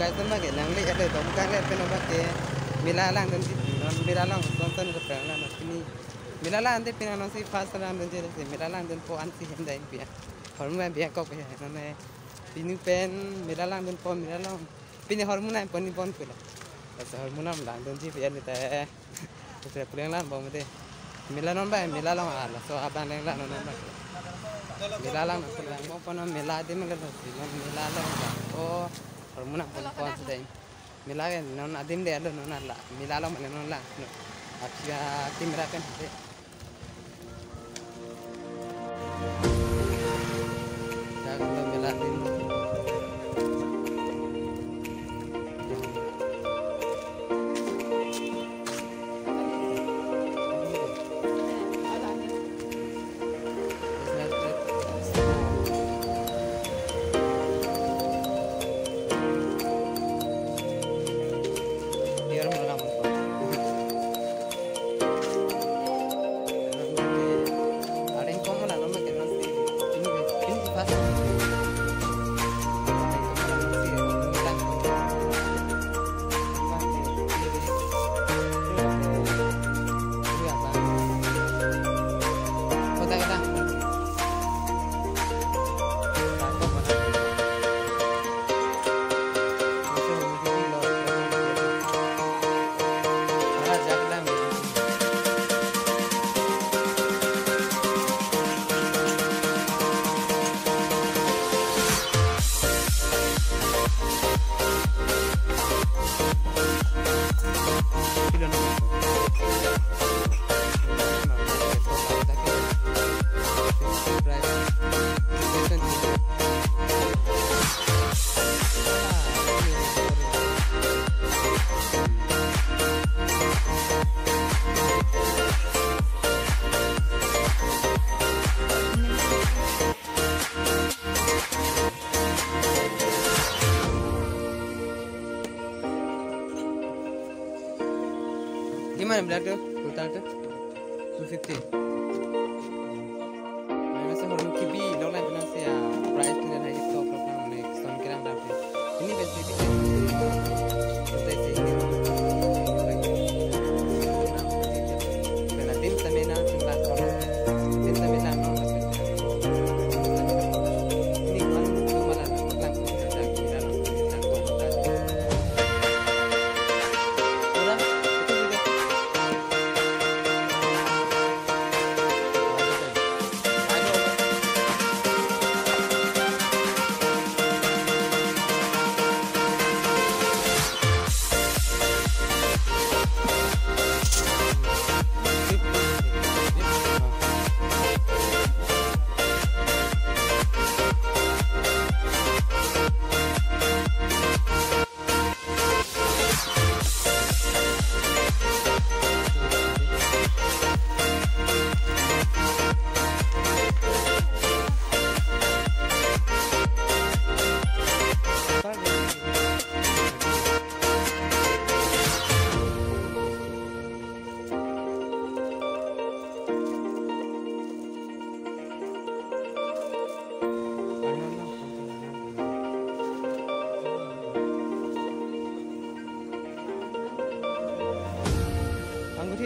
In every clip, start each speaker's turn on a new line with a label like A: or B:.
A: กายสมัครเห็นังเล็กอะไรต้องการเล่นเป็นอบัติเวลาล่างเดินที่ตีนเวลาล่างต้องต้นกับแฟนล่างที่นี่เวลาล่างที่เป็นน้องสีฟ้าสลามเดินเจอได้สิเวลาล่างเดินโพอันสีเห็นได้เปียฮอร์โมนเปียก็ไปนั่นแหละปีนี้เป็นเวลาล่างเดินโพเวลาล่างปีนี้ฮอร์โมนเป็นปนปนไปแล้วฮอร์โมนล่างเดินที่เปียนี่แต่แต่เปลี่ยนล่างบอกไม่ได้เวลาล่างไปเวลาล่างอ่านแล้วสอบอ่านเรื่องล่างนั่นแหละเวลาล่างนั่นแหละมองไปนั่นเวลาที่มันก็สิมันเวลาล่างโอ้ hormona perempuan sudah ini. Mila kan non adim deh lo non lah. Mila lo mana non lah. Aksiya tim rakan sudah. Jangan mila adim. time like total 250 Masa hormat kibi, lawan lain benar saya.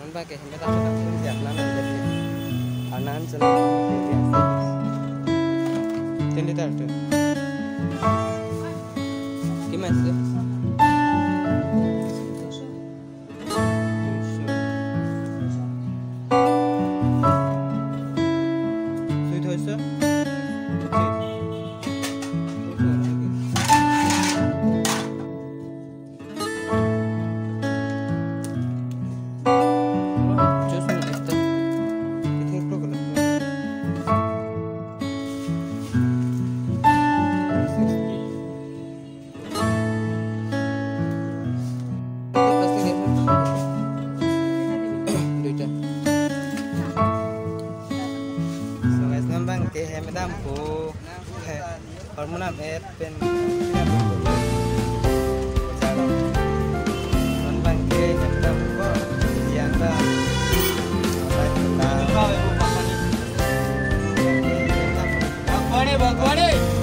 A: non pakai kita pun siap nanan jadi nanan selalu biasa jadi tadi gimana sih? Nampu Hormonam Ed Pen Bangke Jam Yang Bang Bang Bang Bang